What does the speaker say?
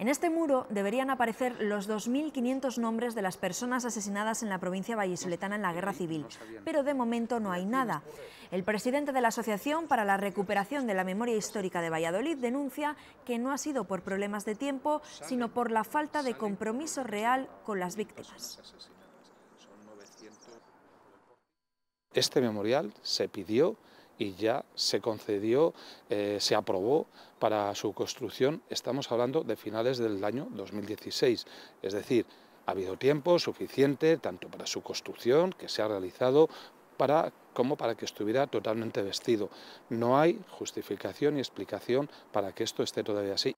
En este muro deberían aparecer los 2.500 nombres de las personas asesinadas en la provincia vallisoletana en la Guerra Civil, pero de momento no hay nada. El presidente de la Asociación para la Recuperación de la Memoria Histórica de Valladolid denuncia que no ha sido por problemas de tiempo, sino por la falta de compromiso real con las víctimas. Este memorial se pidió y ya se concedió, eh, se aprobó para su construcción, estamos hablando de finales del año 2016, es decir, ha habido tiempo suficiente tanto para su construcción, que se ha realizado, como para que estuviera totalmente vestido. No hay justificación y explicación para que esto esté todavía así.